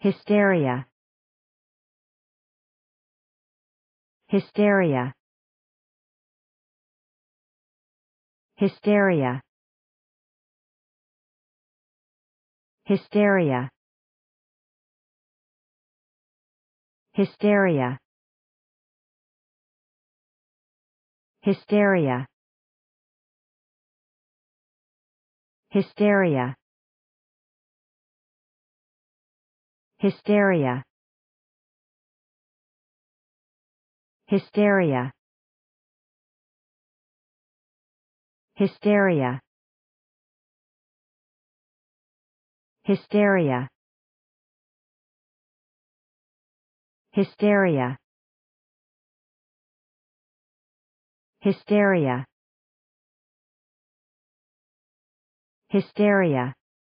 hysteria. Hysteria. Hysteria. Hysteria. Hysteria. Hysteria. Hysteria hysteria. Hysteria. Hysteria. Hysteria. Hysteria. Hysteria. Hysteria